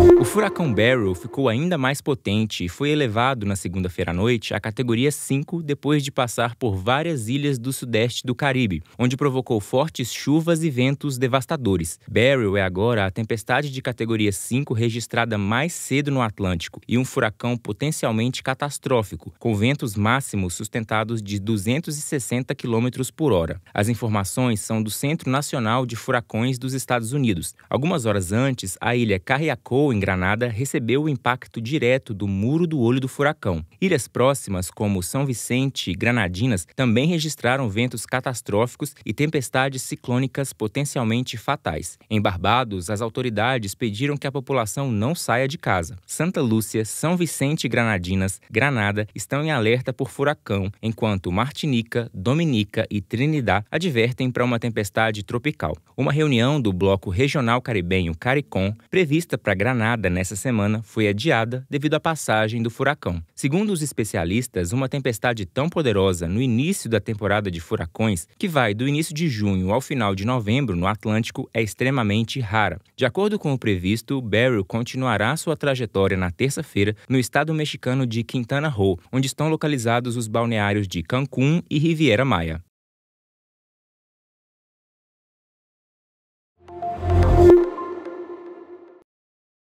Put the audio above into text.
O furacão Beryl ficou ainda mais potente e foi elevado na segunda-feira à noite à categoria 5 depois de passar por várias ilhas do sudeste do Caribe, onde provocou fortes chuvas e ventos devastadores. Beryl é agora a tempestade de categoria 5 registrada mais cedo no Atlântico e um furacão potencialmente catastrófico, com ventos máximos sustentados de 260 km por hora. As informações são do Centro Nacional de Furacões dos Estados Unidos. Algumas horas antes, a ilha Carriacou, em Granada recebeu o impacto direto do muro do olho do furacão. Ilhas próximas, como São Vicente e Granadinas, também registraram ventos catastróficos e tempestades ciclônicas potencialmente fatais. Em Barbados, as autoridades pediram que a população não saia de casa. Santa Lúcia, São Vicente e Granadinas, Granada estão em alerta por furacão, enquanto Martinica, Dominica e Trinidad advertem para uma tempestade tropical. Uma reunião do Bloco Regional Caribenho CARICOM, prevista para Granada nessa semana foi adiada devido à passagem do furacão. Segundo os especialistas, uma tempestade tão poderosa no início da temporada de furacões, que vai do início de junho ao final de novembro no Atlântico, é extremamente rara. De acordo com o previsto, Beryl continuará sua trajetória na terça-feira no estado mexicano de Quintana Roo, onde estão localizados os balneários de Cancún e Riviera Maya.